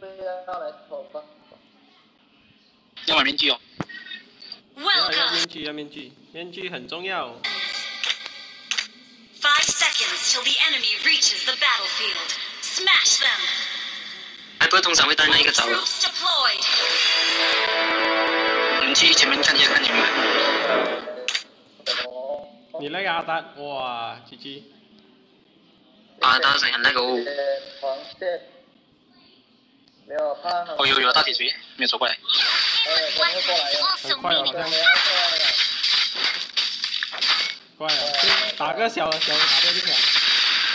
要来投吧。要买面具哦。要.面具，要面具，面具很重要。Five seconds till the enemy reaches the battlefield. Smash them. 哎，不是通常会带那一个招的。Troops deployed. 我们去前面看一下，看你们。哦。你那个阿达，哇，G G，啊，大声很那个哦。哦，有有大铁锤，没有走过来。快哦，这样 meaningless. 快了，就打个小的小的打掉就可以了。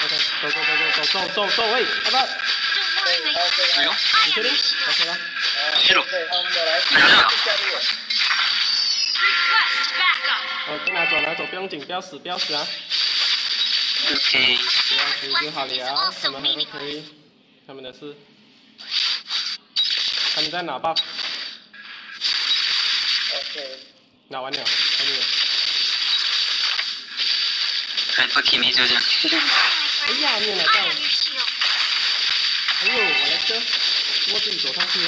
OK，走走走走走走走走，喂，阿达，Don't worry, my friend. 哎呦，你确定？OK 了。黑龙。对，他们有来来了下路。Request backup. 哦，拿走拿走，不用紧，不要死不要死啊，OK，不要死就好了，他们还会可以，他们的事。他们在哪吧？Ok 拿完了。还这个来他你修修哎呀你来干我哎呦我来车我自己走上去。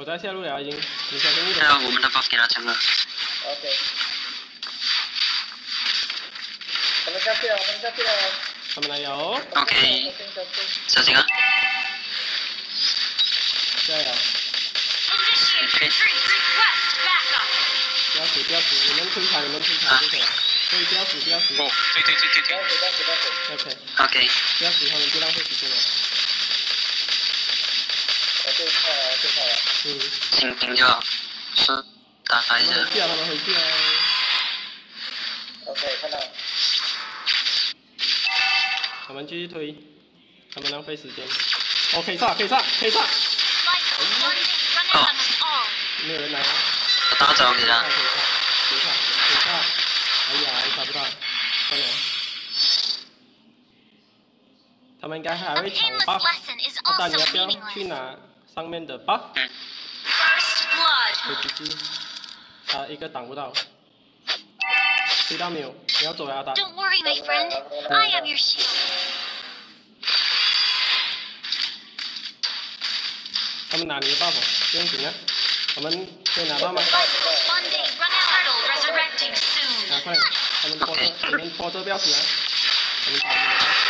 我在下路了，已经，你小心一点。我们的 buff 给他抢了。OK。他们下去了，他们下去了。他们来有，OK，小心啊！加油.不要死，不要死，你们推塔，你们推塔就可以了。对，不要死，不要死。哦，对对对对对不要。死，不要死，不要死。OK，OK，不要死，他们不浪费时间了。我了。嗯。听停车是打孩子叫他们回去啊 ok 看到了我们继续推他们浪费时间 ok 上可以上可以上没有人来吗我打招你了等一下等一下哎呀还打不到快点他们应该还会抢我吧我感觉不要去拿上面的 buff。啊。他一个挡不到。听到没有？你要走呀，打。Don't worry, my friend. I am your shoe 他们拿你的 buff，不用啊，我们可以拿到吗？啊，快！他们拖特，他们拖特不要死啊！们你。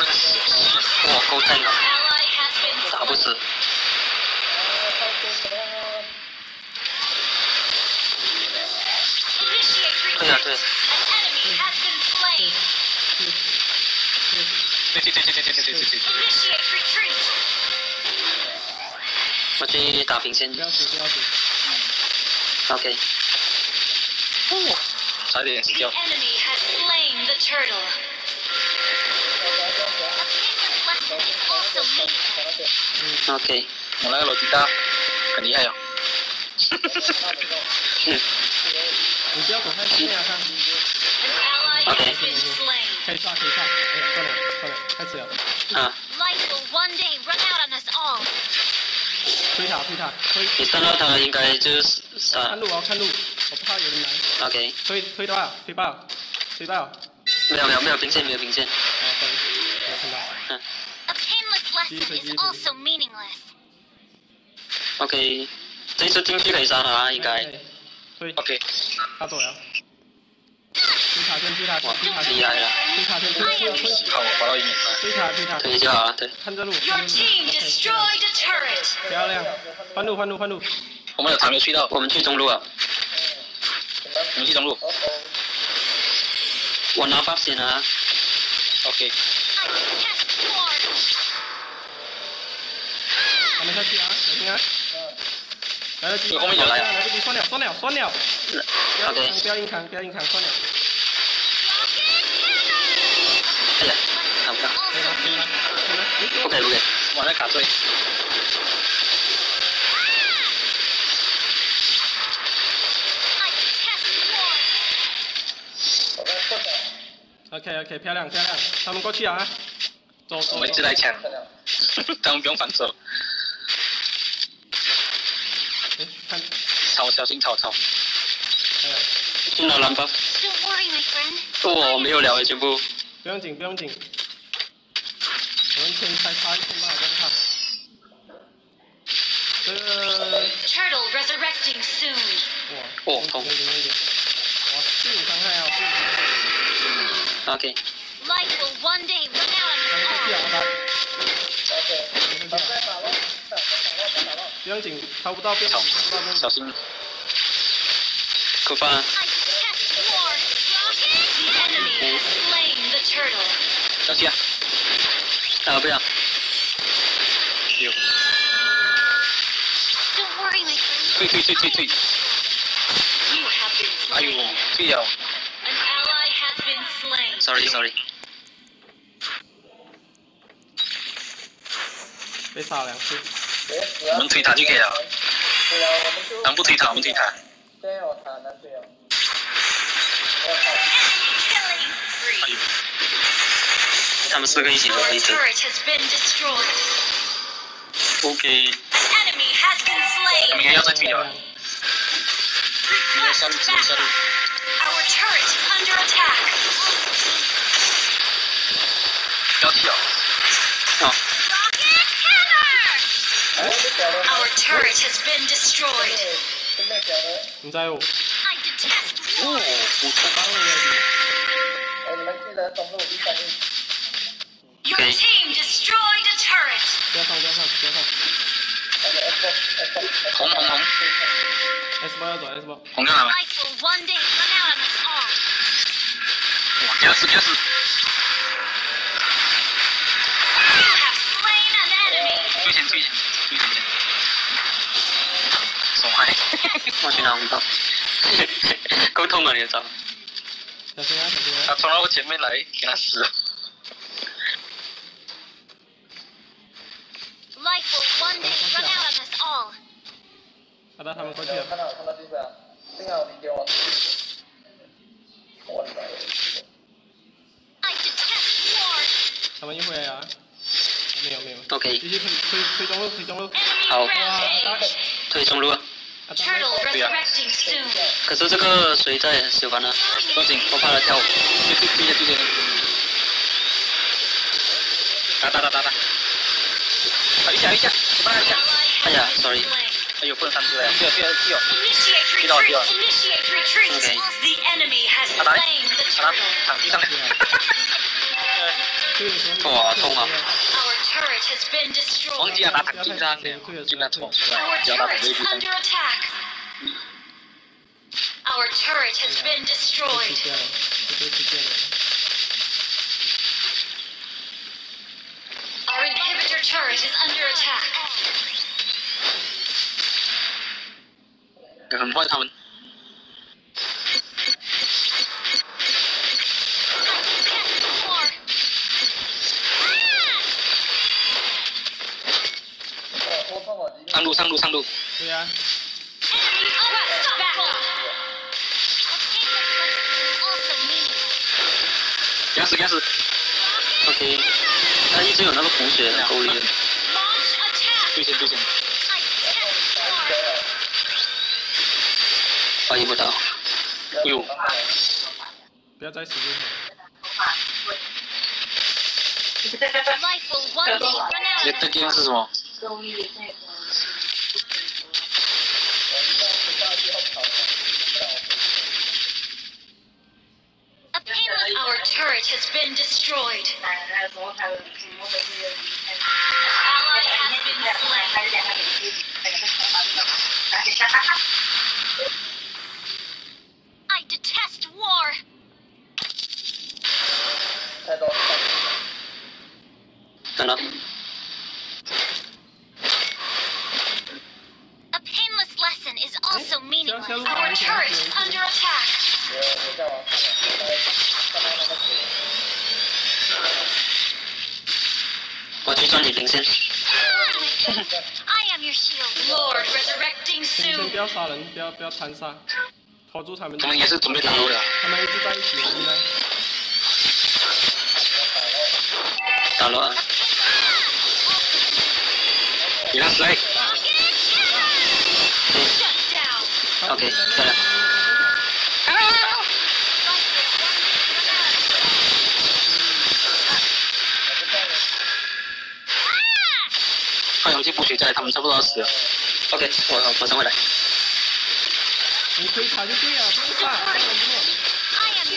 我，够哪，打不死。对呀对。对对对对对对对。我去打平先。OK。差点死掉。OK，我那个落地刀，很厉害哟。哈哈哈哈哈。嗯。你不要管他。可以啊，可以啊，哎呀，快点，快点，开始了。啊。lifealone day run out on us all. 推塔，推塔，推。你看到他应该就是杀。看路啊，看路，我不怕有人来。OK。推推的话，推爆，推爆。没有没有没有兵线没有兵线。Is also meaningless. OK，这一次进去可以杀他啊，应该。推，OK，他走了。推塔，推塔哇推塔，厉害了，推塔先推推推好，我滑到一米三，推塔推塔，推一下啊，对，看着路。Your team destroyed a turret. 漂亮，换路换路换路，我们有塔没去到，我们去中路啊，我们去中路，我拿 buff 先啊，OK，I detest war. 还没下去啊，小心啊！来得及，有后面有来啊来得及，算了算了算了，不要 OK 硬扛不要硬扛不要硬扛，算了，哎呀，看不到可以了可以了可以了，哎不可以不可以，我在卡罪，I detest war. 我在困了，OK OK，漂亮漂亮，他们过去啊，走我们一直走，在抢，他们不用防守，小心超超，哎呀，进了蓝 buff，Don't worry, my friend. 哦，没有了诶，全部，不用紧不用紧，我们先开差一千吧，好像看，这个 Turtle resurrecting soon. 哇，哦痛。有点哇，四五伤害啊，四五，OK，Life will one day run out 他们 on 过去 its 啊，own. 他 OK，们过去啊，在打了，在打了，在打了，不用紧，掏不到边，小掏不到边，小心，扣饭，I detest war. The enemy has slain the turtle. 小心啊，啊不要，有，Don't worry, my friend. 退退退退退，You have been 哎呦 slain. 退了 An ally has been slain.，sorry sorry，被杀两次，别死啊！我们推塔就可以了，对啊，我们就。咱不推塔，我们推塔，他们四个一起走 Our 一起 turret has been destroyed.，OK，An enemy has been 我们 slain. 也要再推了，Request 下路直接下路 backup.，Our turret is under attack. 不要踢哦，哦，Rocket hammer! 哎，这小的，Our turret has been destroyed. 这那小的，唔知喎，I detest 哦，war. 不错，幫你嘅，哎，你们记得中路一三一，Your team destroyedturret 别动，别动，别动。红红红。红？我就是就是。去拿红包，沟通了你知？他从我前面来，给他死了。好的，他们过去有了，看到看到这个，幸好你给我。我操！I detest war. 他們一回來啊，没有没有，OK 繼續推推推中路推中路大 rampage. 退中路对啊可是这个谁在死完了？不行，我怕他跳舞，对对对对对对，打打打打打，一下一下，我帮他一下，哎呀 been，sorry，slain. 哎呦，不能上去了，对哦对哦对哦，Initiate 知道知道 retreat. Initiate retreat. Okay. The enemy has 打打 slain the 把他 turtle. 躺地上，推的時候，哇痛啊 Our turret has been 忘 destroyed. 记了打躺地上的，就那冲，Our 只要打 turret 躺地 is 上，under attack. Our turret has been 推 destroyed. 掉了，推推掉了，Our inhibitor turret is under attack. 很抱他们。上路上路上路。对呀快走开放开我 ok 死干死。Ok 他一直有那个同学在勾引对线对。线发衣服打。哎呦！不要再死就行。你的钉是什么？Our turret has been destroyed. Ally has been slain. 要，不要不要残杀，拖住他们。他们也是准备打我了，他们一直在一起，应该。打了啊！你那谁 Shut down.？OK，对了。快勇气不许在，他们差不多要死了。OK，我马上回来。你可以卡就对了，不用卡，哎呀，你。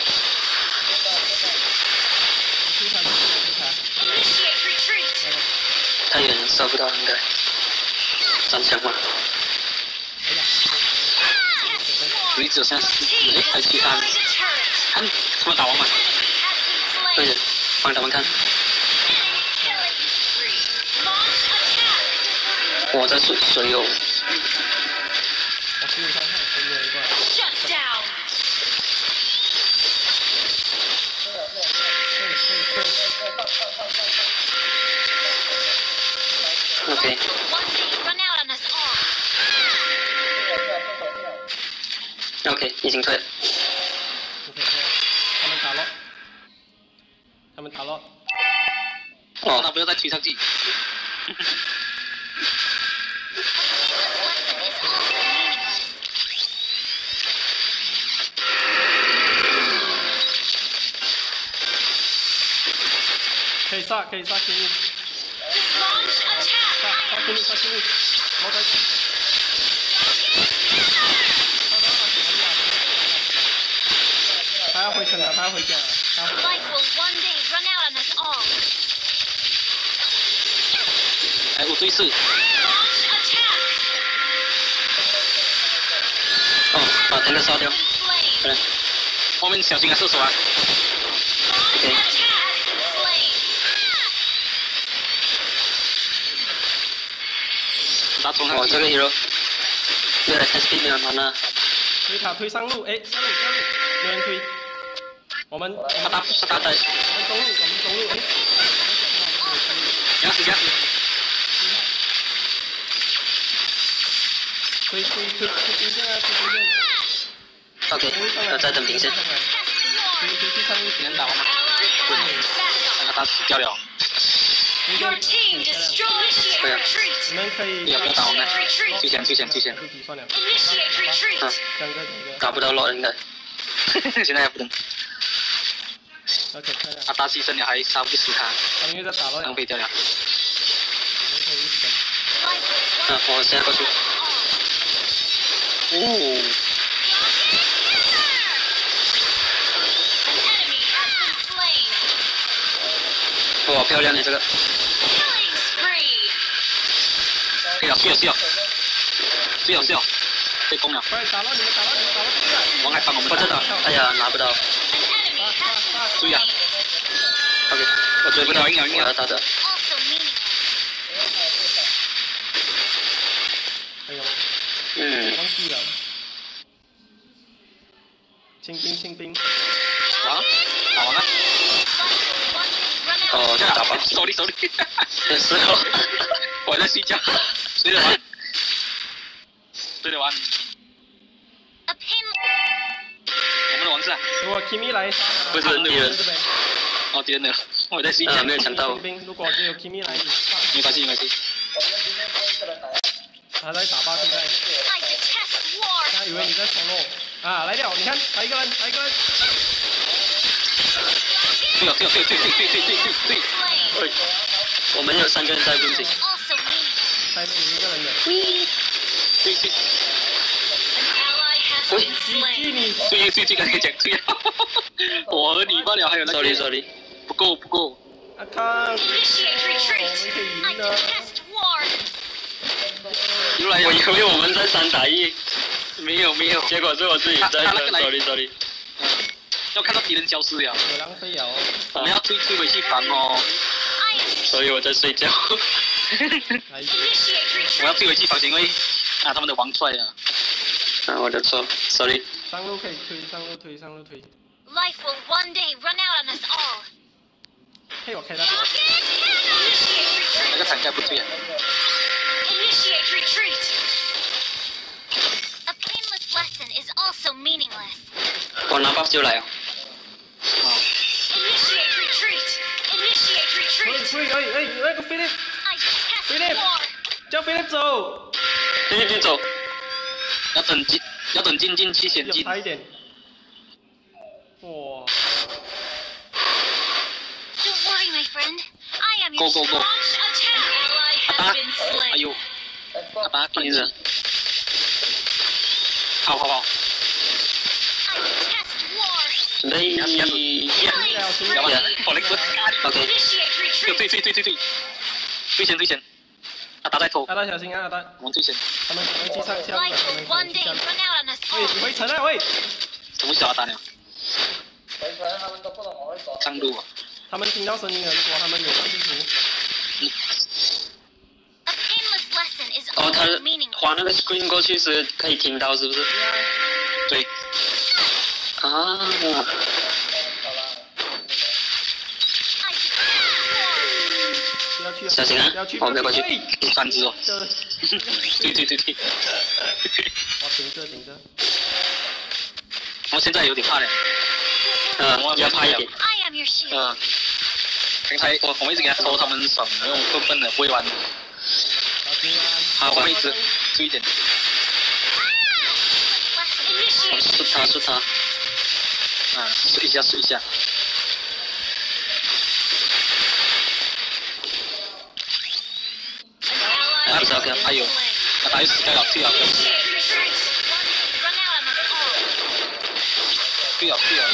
可以卡就对，不用卡。他也刷不到，应该。三千万。你只有三十，还是他？看，他们打完吗？对，帮他们看。我在水水有。飞。OK，已经退了。他们打了，他们打了。哦，那不要再推上去。可以杀，可以杀，可以。后面！小心！猫在。他要回去了，他要回家了。Life will one day run out on us all. 哎，我追刺。哦，把他们烧掉。来。后面小心啊，射手啊。打冲我这个 hero，没有 SP 没有拿呢。推塔推上路，哎，上路上路，没人推。我们我们他打他打在，我们中路，我们中路，哎。压死压死。推推推推兵线啊，推兵线。OK，我在等兵线。推.推推上路，能打完吗.那个他死掉了。your team destroys 不要打我们退钱退钱退钱退打不到老人的。现在也不能。他大牺牲了还杀不死他。浪费掉了。嗯我现在过去。哦。好漂亮的，这个。哎呀，是啊，是啊，是啊，是啊，被封了。往外跑，我们不知道，哎呀，拿不到。注意啊，OK，我追不到。应该，应该，他的。嗯。哎呀，嗯，清兵，清兵。啊，打完了。哦，这 样打吧，手里手里。也 是哦，我在睡觉，睡得完，睡得完。A. 我们的王子啊，如果 Kimi 来不是他们敌人。哦，敌人的，我在睡觉，呃没有抢到如果只有 Kimi 来，没关系没关系。他在打吧，现在。他以为你在 solo 啊，来掉，你看，来一个人，来一个人。对了对对对对对对对对。我们有三个人在攻击。Also meaningless. 才是一个人的。对对，An ally has has been 狙 slain. 你，最最最刚才讲对，我和你罢了，还有那个 sorry sorry，不够不够，阿康，Initiate 我 retreat. 们可以 I 赢的。detest war. 又来我以为我们在三打一，没有没有，结果是我自己在的，sorry sorry。要看到敌人消失了，有浪费了哦。我们要退退回去房哦所以我在睡觉。我要.退回去房，因为啊他们的王帅啊，啊，我的错，sorry。上路可以推，上路推，上路推。Life will one day run out on us all. 嘿，我开到。那个.坦克不对啊，Initiate retreat. A painless lesson is also meaningless. 我拿 buff 就来了。处理处理可以，哎，那个飞利，飞利，叫飞利走，飞利走，要等进，要等进进七险进，快一点，哇，够够够，阿，哎呦，阿达，拼死，好好好，雷呀！要要 Killing 要不然 spree. 我那个 OK，Initiate 对.对对对对，最前最前，阿达在偷，阿达小心啊，阿达，我们最前，他们可能去上下路，Life 他 will 们可 one 能去 day 下路。run out on us 喂，all. 你回城啊，喂，怎么小阿达了？回城他们都不能往回走。上路啊，他们听到声音了，如果他们有看地图 is 哦，他.划那个 screen 过去时可以听到，是不是？对，啊，小心啊不要去，我没有过去第三只哦，对对对对，我停着停着，我现在有点怕了，嗯，要怕一点。I am your shield. 嗯，刚才我我们一直给他偷他们爽，因为我们笨笨的不会玩！好，我们一直注意点.是他是他，啊，试一下试一下 ally Ah, has okay, been ayo. slain. 阿达又死掉了，还有，还，对了，对，对了，对了，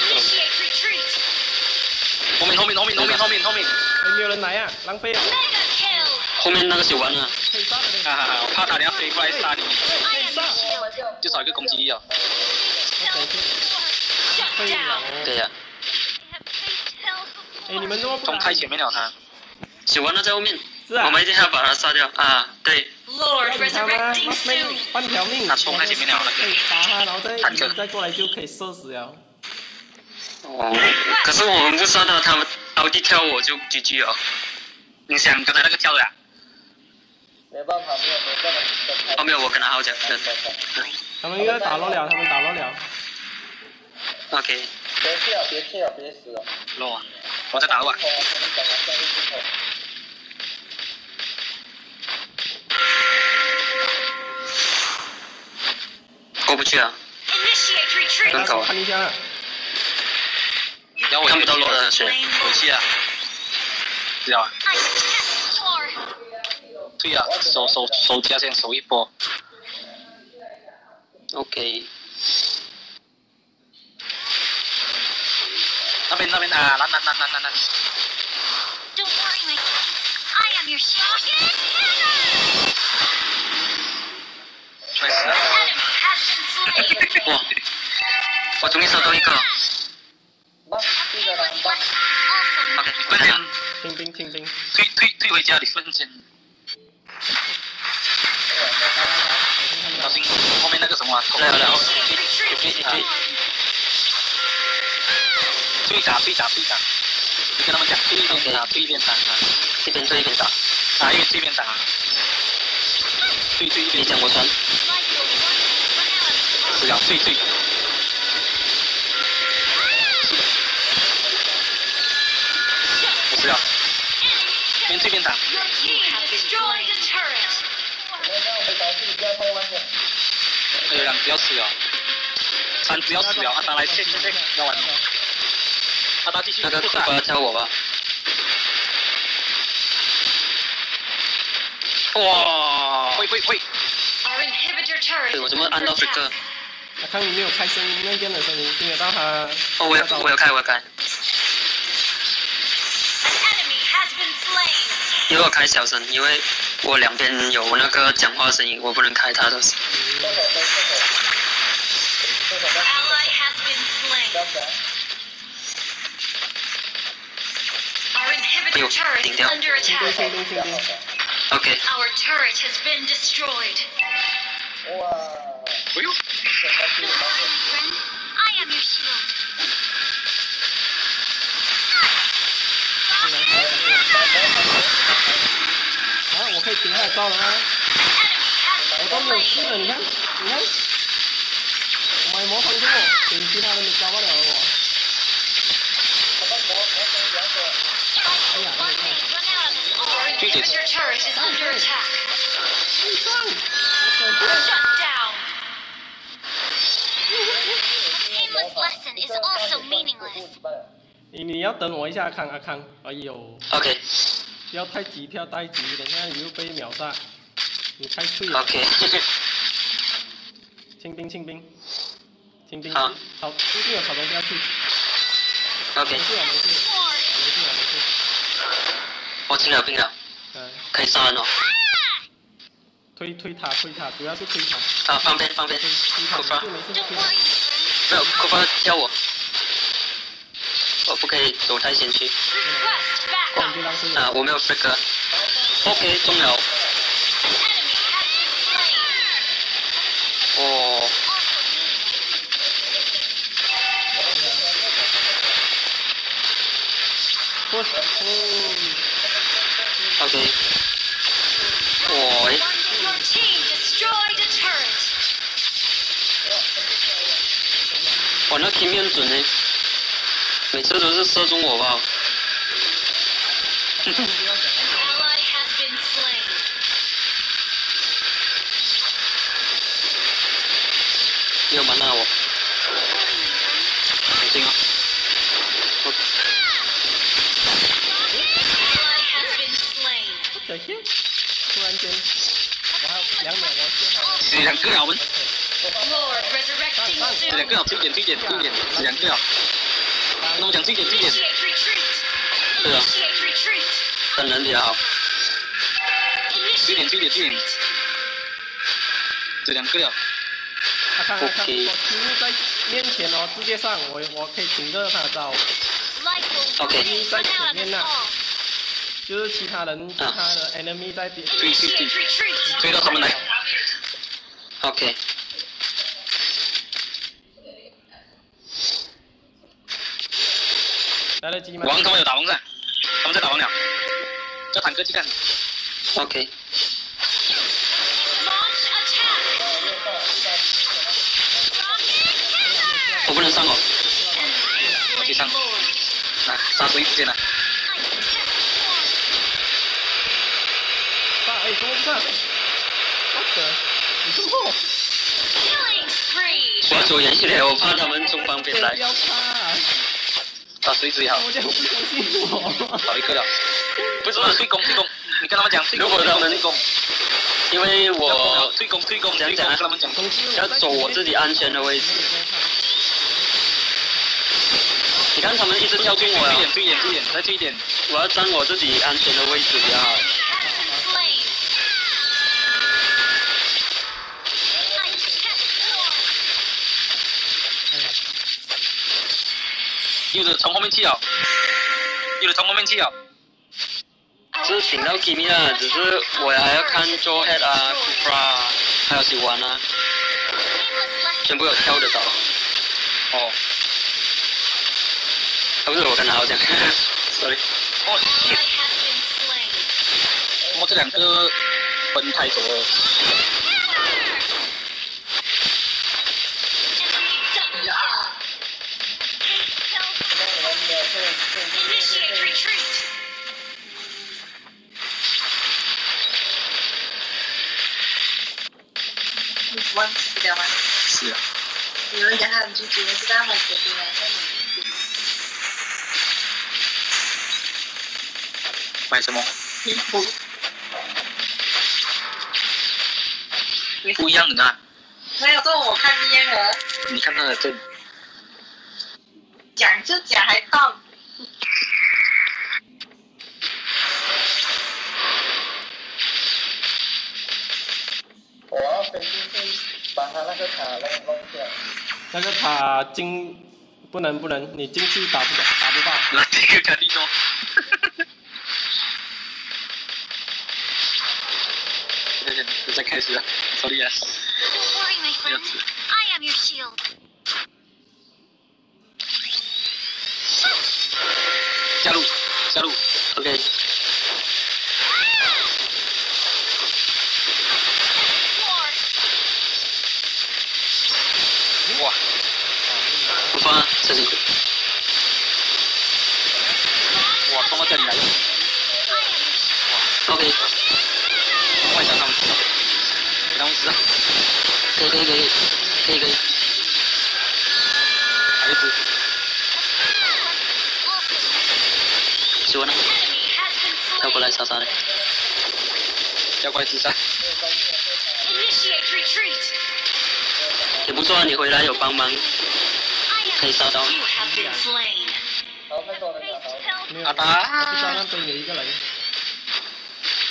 后面后面后面后面后面后面，后面没有人来啊，浪费了。后面那个小王啊，哈哈哈，我怕他俩飞过来杀你，就找一个攻击力啊。对呀、哎，你们怎么？从开前面鸟他，小王呢在后面。我们一定要把他杀掉啊！对，他吗 resurrecting soon. 半条命，他冲在前面了那个可以打他，然后再坦克你再过来就可以射死了。哦，可是我们不杀他，他们倒地跳我就 GG 了。你想刚才那个跳的啊，没办法，没有没办法，后面我跟他好讲，嗯他们又要打落了，他们打落了。，OK，别去了，别去了，别死了。漏啊，我在打吧，我过不去啊.很搞啊看一下啊，然后我看不到罗的血，回去啊，知道啊，I detest war. 对啊，手手手加先手一波，OK，那边那边啊，蓝蓝蓝蓝蓝蓝，Don't 我我终于收到一个。好，就这样。ping 退退退回家里。小心后面那个什么啊！对对对对对，追打追打追打！你跟他们讲，一边打，追一边打，一边追一边打，哪有随边打？追追一边讲我穿。不要，对对。不要，边边打。边打。我让，不要死掉。三，不要死掉，阿达来，这这这，要完。阿达继续来。那个我吧。哇！会会会。对，我怎么按到这个？看你没有开声音，那边的声音听得到他。哦，我有，我有开，我要开。因为我开小声，因为我两边有那个讲话声音，我不能开他的声音。嗯顶掉。OK。Our turret has been destroyed. 哇！不用。啊我可以停下刀了啊我都没有去了你看你看我买魔方之后，点等其他人都加不了了我哎呀我可以脱掉了吗这 meaningless. 你你要等我一下，康阿康，哎呦，OK。不要太急，不要太急，等一下你又被秒杀。你太脆了。OK，清兵清兵，清兵，好。好一定有草东不要去，OK，没事了没事，没事了没事，我清了兵了，嗯，可以杀人了。推推塔推塔，主要是推塔，啊，方便方便推推他，库发没事没有库发挑我，可以走太险去。啊我没有四颗 ok 钟楼哦。Ok 我那挺面准呢每次都是射中我吧。没有满到我，小心啊。我.小心，突然间，我还有两秒，我先好。死两个啊，我们两.个了，推点推点推点，两个了。那么讲近点，近点。对啊，本人比较好。点，近点，近点。这两个了。他、看看看，我植在面前哦，世界上我我可以停着他的招。OK。在前面呢、就是其他人，其他的 enemy 在边。追追，追到他们来。OK。来吗？王他们有打王战，他们在打王鸟，叫坦克去干。OK。我不能上哦，我去上，来杀出一支来。哎，怎么不？我，你这么。我要走远一点，我怕他们从旁边来。打谁最好？我这样不相信我。少一个了。不是不是，退攻退攻，你跟他们讲，如果他们因为我我推攻退攻，讲讲啊跟他们讲。要走我自己安全的位置。你看他们一直跳进我呀点，推一点，退一点，再退一点。我要站我自己安全的位置比较好。Has been slain. I detest war. 有的从后面去了，有的从后面去啊。是顶到 Kimi 啊，只是我还要看 Joe Head 啊、Kupra 啊，还有喜欢啊全.部有跳得到。哦，啊不是我跟他好讲，sorry。哦 Ally，shit！has been slain. 我这两个分开走了。是啊。你人讲他们就只能是他们决定的，那你吗？买什么？衣服。不一样的呢。没有，这我看烟盒。你看他的里。讲就讲，还到。去把他那个塔弄弄起来。那个塔进不能不能，你进去打不打打不到。那这个肯定哦。再开始了，sorry 啊，Don't worry, my 不要 friend. 吃。I am your shield. 加入，加入。OK，War. 哇，不放啊，小心。哇，冲到这里来了，I am your shield. OK，快想他们知道，给他们知道，可以可以可以可以可以，孩子，Also, 喜欢呢，enemy has been 跳过来杀杀的。要怪自杀。Initiate retreat. 也不错啊，你回来有帮忙，可以.杀到。好。没有，阿达我知道那边有一个人。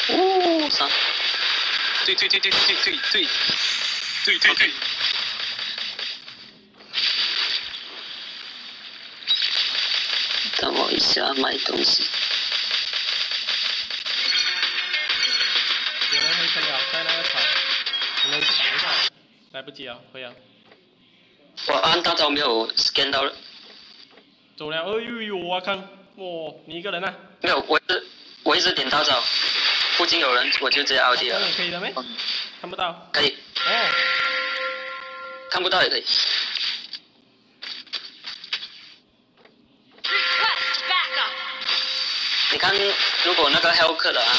哦，杀。退退退退退退退退退退。等我一下买东西。有人回城了，在那个塔，我们打一下，来不及了，回了，我按大招没有 scan 到了，走了。哎呦呦，我看，哇，你一个人啊？没有，我一直我一直点大招，附近有人我就直接 out 了，可以的没？看不到。可以，哦，看不到也可以。Request backup. 你看，如果那个 h e l k 的啊，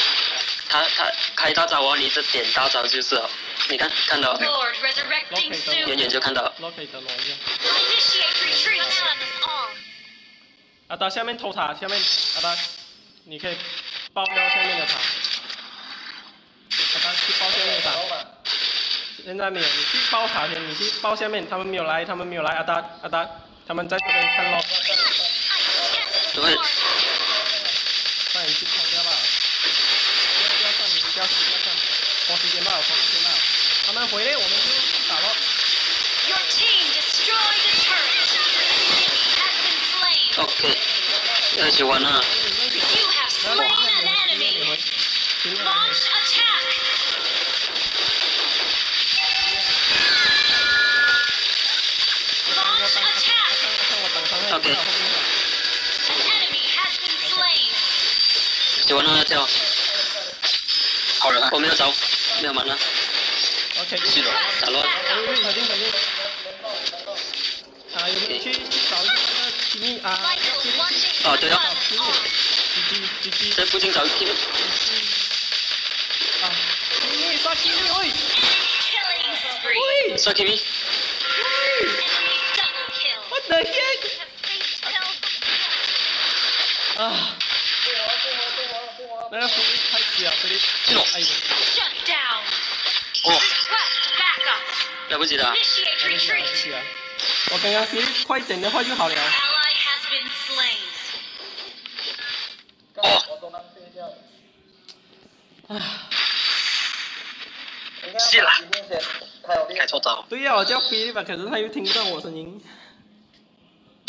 他他开大招哦，你一直点大招就是了。你看看到远远就看到.阿达下面偷塔，下面阿达，你可以爆掉下面的塔。阿达去爆下面的塔。现在没有，你去爆塔先，你去爆下面，他们没有来，他们没有来，阿达阿达，他们在这边看咯，Yes, 对.快点去冲掉吧。不要上，你不要上不要上，拖时间吧，拖时间吧。慢慢回来，我们就打了。OK，谢谢我呢。来。OK。谢谢我呢，谢哦。好人啊，我们要走，没有门了。开启了咋小心小心啊有没有去找一个 kimi 啊啊对他在附近找一 kimi 刷金米开我的啊不玩哎哦来不了，不及了！我刚刚可以快一点的话就好了啊！哦，哎，死了，开错走。对呀，我叫飞吧，可是他又听不到我声音。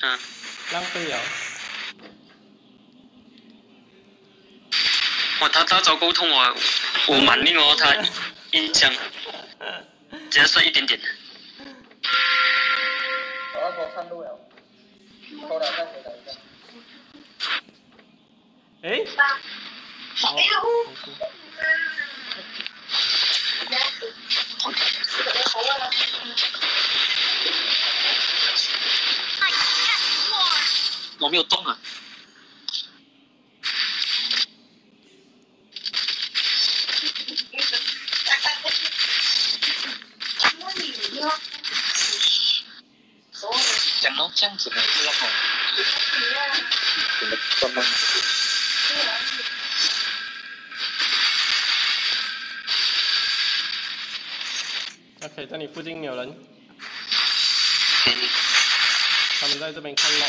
啊，浪费哟！我他他早沟通我，我满你哦他音响。只要剩一点点，我要说看路了，偷了再回来一下。哎，好 detest war. 我没有动啊，样子的怎么怎么？OK，在你附近没有人，他们在这边看咯。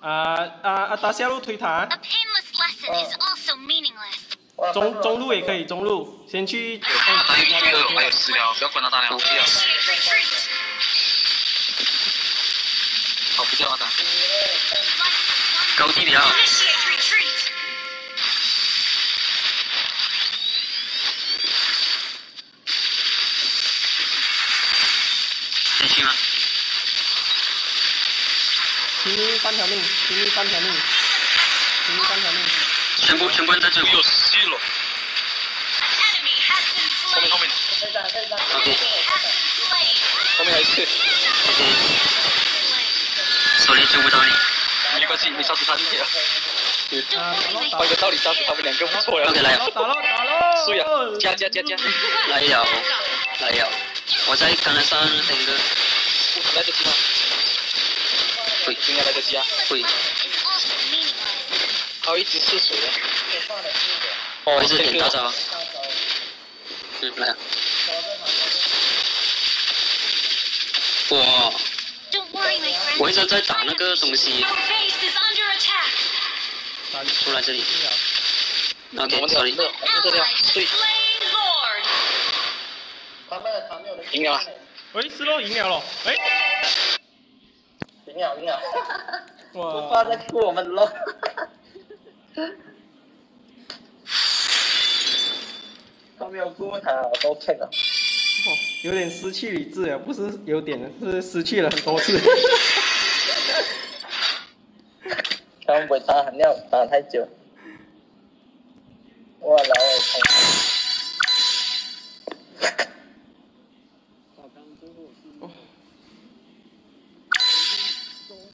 啊啊啊！打下路推塔 A，painless lesson is also meaningless. 中中路也可以，中路先去。还有一个还有私聊，不要管他大量，高一点啊！担心吗？平三条命，平三条命，平三条命。全部，全部在这里。我死了。后面后面。大哥。后面还是。谢谢。手里追不到你。没关系，你杀死他就可以了。换个道理杀死他们两个不错 OK 呀。来打咯打呀，加加加加，来了，来了。我在刚才上那个来得及吗？会应该来得及啊。会有一直是谁的？哦一直点大招。嗯，来。招这场哇，Don't worry, my friend. 我一直在打那个东西打出来这里。我 OK，们。的我们这里啊，Allies 对赢了啊喂，失落赢了咯！哎，赢了赢了，不 哇怕，在哭我们喽。他没有顾他，我都骗了。哦有点失去理智了，不是有点，是失去了很多次。他们不会打很料打太久。我来，